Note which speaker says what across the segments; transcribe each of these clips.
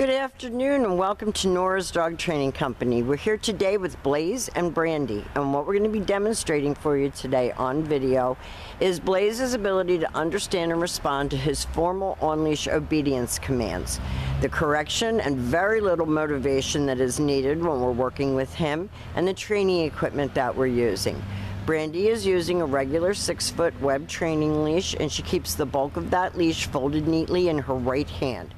Speaker 1: Good afternoon and welcome to Nora's Dog Training Company. We're here today with Blaze and Brandy and what we're going to be demonstrating for you today on video is Blaze's ability to understand and respond to his formal on-leash obedience commands. The correction and very little motivation that is needed when we're working with him and the training equipment that we're using. Brandy is using a regular six foot web training leash and she keeps the bulk of that leash folded neatly in her right hand.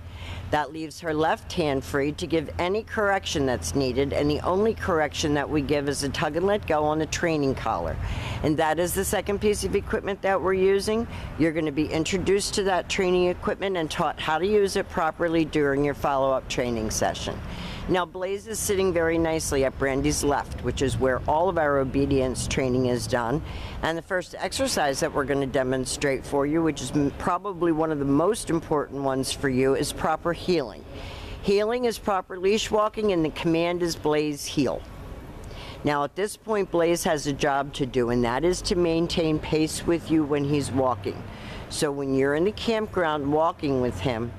Speaker 1: That leaves her left hand free to give any correction that's needed, and the only correction that we give is a tug and let go on the training collar. And that is the second piece of equipment that we're using. You're going to be introduced to that training equipment and taught how to use it properly during your follow up training session. Now, Blaze is sitting very nicely at Brandy's left, which is where all of our obedience training is done. And the first exercise that we're going to demonstrate for you, which is probably one of the most important ones for you, is proper heeling. Heeling is proper leash walking, and the command is Blaze heel. Now, at this point, Blaze has a job to do, and that is to maintain pace with you when he's walking. So, when you're in the campground walking with him,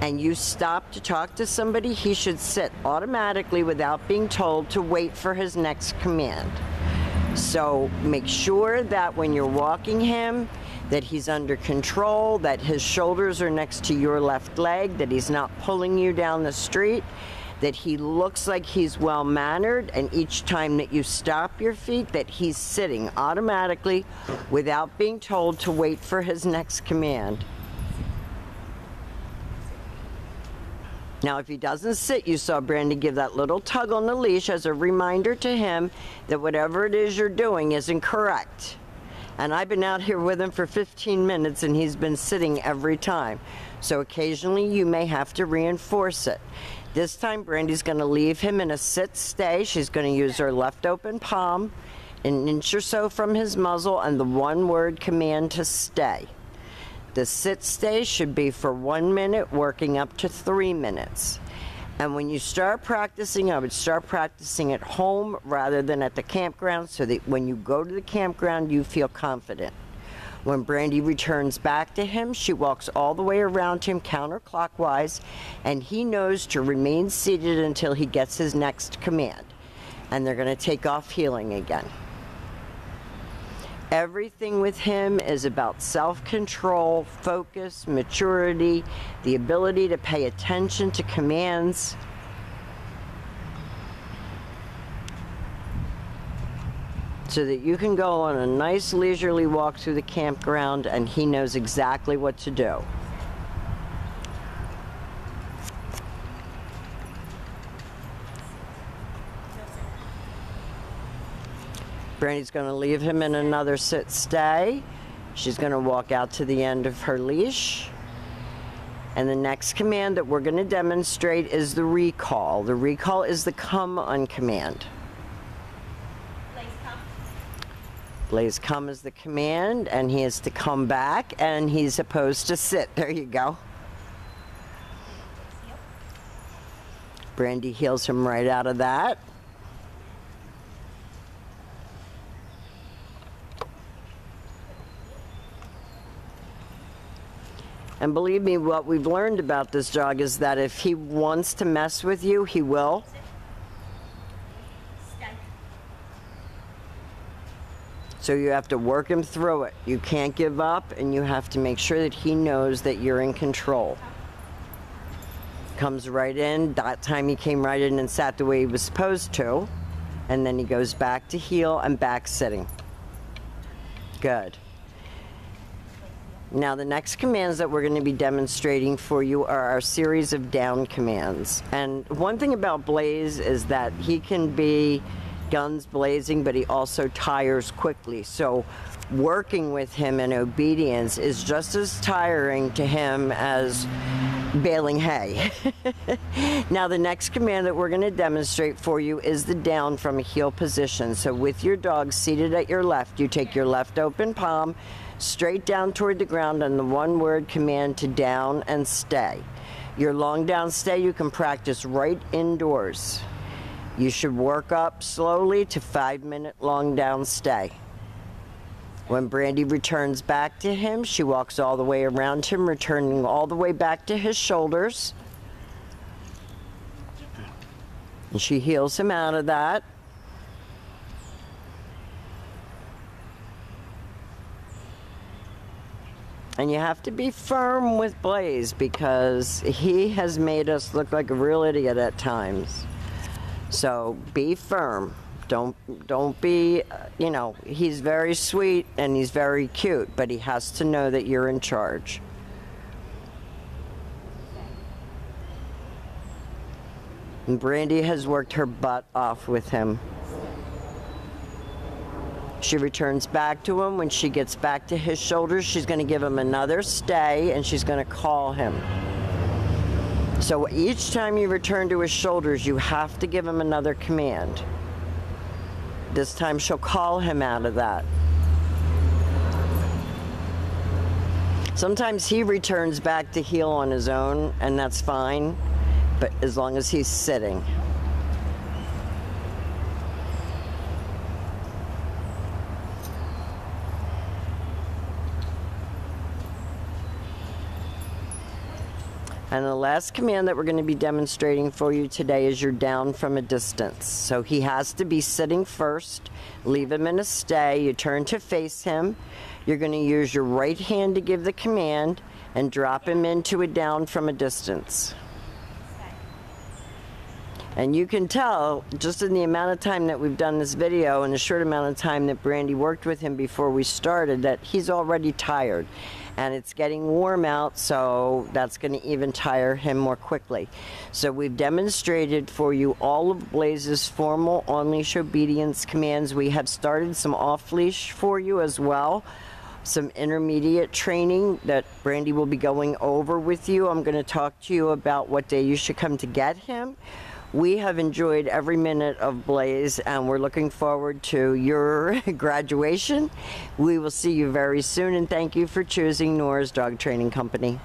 Speaker 1: and you stop to talk to somebody, he should sit automatically without being told to wait for his next command. So make sure that when you're walking him, that he's under control, that his shoulders are next to your left leg, that he's not pulling you down the street, that he looks like he's well mannered, and each time that you stop your feet, that he's sitting automatically without being told to wait for his next command. Now, if he doesn't sit, you saw Brandy give that little tug on the leash as a reminder to him that whatever it is you're doing isn't correct. And I've been out here with him for 15 minutes and he's been sitting every time. So occasionally you may have to reinforce it. This time Brandy's going to leave him in a sit stay. She's going to use her left open palm, an inch or so from his muzzle, and the one word command to stay. The sit stay should be for one minute, working up to three minutes. And when you start practicing, I would start practicing at home rather than at the campground so that when you go to the campground, you feel confident. When Brandy returns back to him, she walks all the way around him counterclockwise, and he knows to remain seated until he gets his next command. And they're going to take off heeling again. Everything with him is about self control, focus, maturity, the ability to pay attention to commands. So that you can go on a nice leisurely walk through the campground and he knows exactly what to do. Brandy's going to leave him in another sit stay. She's going to walk out to the end of her leash. And the next command that we're going to demonstrate is the recall. The recall is the come on command. Blaze come. Blaze come is the command, and he is to come back, and he's supposed to sit. There you go. Brandy heels him right out of that. And believe me, what we've learned about this dog is that if he wants to mess with you, he will. So you have to work him through it. You can't give up, and you have to make sure that he knows that you're in control. Comes right in. That time he came right in and sat the way he was supposed to. And then he goes back to heel and back sitting. Good. Now the next commands that we're going to be demonstrating for you are our series of down commands. And one thing about Blaze is that he can be guns blazing, but he also tires quickly. So working with him in obedience is just as tiring to him as baling hay. now the next command that we're going to demonstrate for you is the down from a heel position. So with your dog seated at your left, you take your left open palm, straight down toward the ground on the one word command to down and stay. Your long down stay you can practice right indoors. You should work up slowly to five minute long down stay. When Brandy returns back to him, she walks all the way around him, returning all the way back to his shoulders. And she heels him out of that. And you have to be firm with Blaze because he has made us look like a real idiot at times. So be firm. Don't don't be, uh, you know, he's very sweet and he's very cute, but he has to know that you're in charge. And Brandy has worked her butt off with him. She returns back to him. When she gets back to his shoulders, she's going to give him another stay and she's going to call him. So each time you return to his shoulders, you have to give him another command. This time she'll call him out of that. Sometimes he returns back to heel on his own, and that's fine, but as long as he's sitting. And the last command that we're going to be demonstrating for you today is you're down from a distance. So he has to be sitting first. Leave him in a stay. You turn to face him. You're going to use your right hand to give the command and drop him into a down from a distance. And you can tell just in the amount of time that we've done this video and the short amount of time that Brandy worked with him before we started that he's already tired and it's getting warm out, so that's going to even tire him more quickly. So we've demonstrated for you all of Blaze's formal on-leash obedience commands. We have started some off-leash for you as well some intermediate training that Brandy will be going over with you. I'm going to talk to you about what day you should come to get him. We have enjoyed every minute of Blaze and we're looking forward to your graduation. We will see you very soon and thank you for choosing Nora's Dog Training Company.